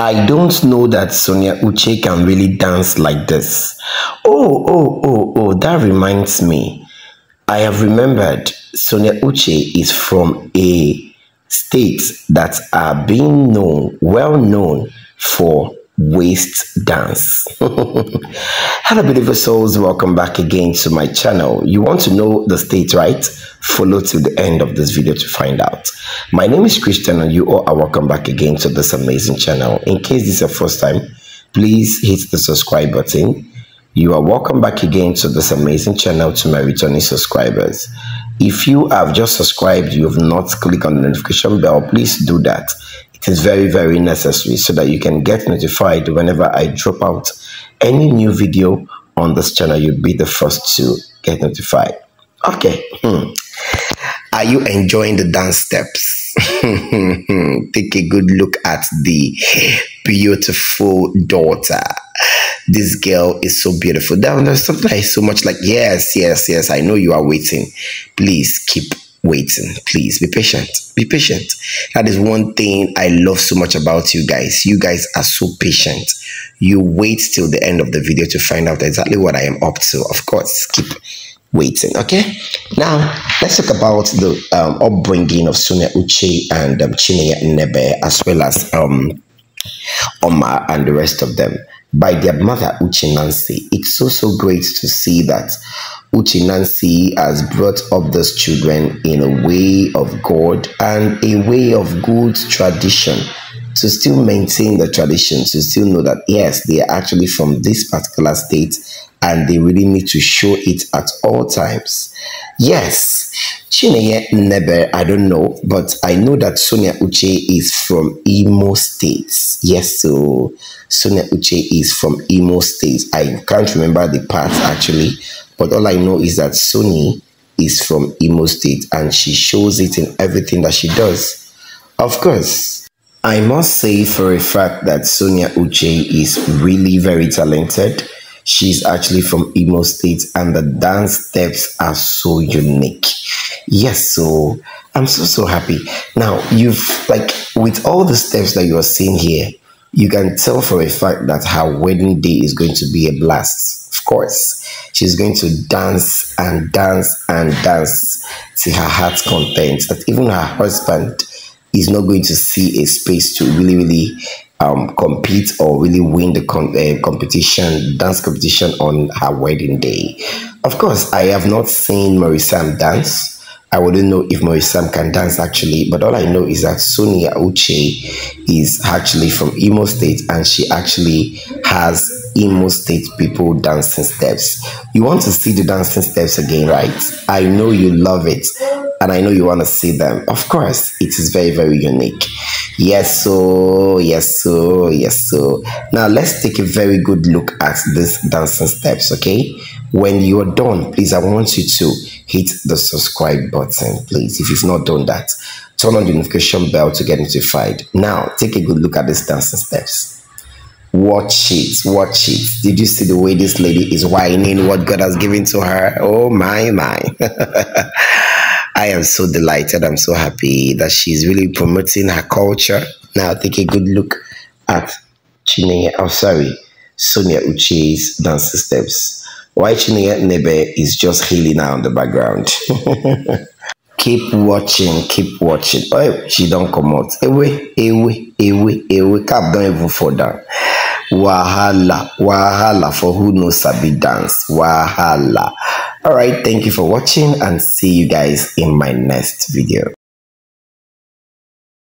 I don't know that Sonia Uche can really dance like this. Oh, oh, oh, oh, that reminds me. I have remembered Sonia Uche is from a state that are being known, well known for waist dance. Hello beautiful souls, welcome back again to my channel. You want to know the state, right? Follow till the end of this video to find out. My name is Christian and you all are welcome back again to this amazing channel. In case this is your first time, please hit the subscribe button. You are welcome back again to this amazing channel to my returning subscribers. If you have just subscribed, you have not clicked on the notification bell, please do that it is very, very necessary so that you can get notified whenever I drop out any new video on this channel. You'll be the first to get notified. Okay. Hmm. Are you enjoying the dance steps? Take a good look at the beautiful daughter. This girl is so beautiful. There's something I so much like, yes, yes, yes, I know you are waiting. Please keep waiting. Please be patient. Be patient. That is one thing I love so much about you guys. You guys are so patient. You wait till the end of the video to find out exactly what I am up to. Of course, keep waiting. Okay. Now let's talk about the um, upbringing of Sonia Uche and um, Chinenye Nnebe, as well as um, Omar and the rest of them by their mother Uche Nancy. It's so so great to see that Uche Nancy has brought up those children in a way of God and a way of good tradition to still maintain the tradition, to still know that yes, they are actually from this particular state and they really need to show it at all times. Yes, Chinenye Nnebe, I don't know, but I know that Sonia Uche is from Imo State. Yes, so Sonia Uche is from Imo State. I can't remember the part actually, but all I know is that Sony is from Imo State and she shows it in everything that she does. Of course, I must say for a fact that Sonia Uche is really very talented. She's actually from Imo State and the dance steps are so unique. Yes, so I'm so so happy. Now, you've like with all the steps that you are seeing here, you can tell for a fact that her wedding day is going to be a blast of course, she's going to dance and dance and dance to her heart's content. That even her husband is not going to see a space to really, really um, compete or really win the con- uh, competition, dance competition on her wedding day. Of course, I have not seen Maurice Sam dance. I wouldn't know if Maurice Sam can dance actually, but all I know is that Sonia Uche is actually from Imo State and she actually has Imo State people dancing steps. You want to see the dancing steps again, right? I know you love it and I know you want to see them. Of course, it is very, very unique. Yes, so, yes, so, yes, so. Now, let's take a very good look at these dancing steps, okay? When you're done, please, I want you to hit the subscribe button, please. If you've not done that, turn on the notification bell to get notified. Now, take a good look at these dancing steps. Watch it, watch it. Did you see the way this lady is wining what God has given to her? Oh my, my. I am so delighted. I'm so happy that she's really promoting her culture. Now take a good look at Chinenye, oh sorry, Sonia Uche's dance steps. Why Chinenye Nnebe is just healing now in the background. keep watching keep watching. Oh she don't come out ewe ewe ewe ewe. Cap don't even fall down. Wahala wahala for who knows sabi dance. Wahala. All right thank you for watching and see you guys in my next video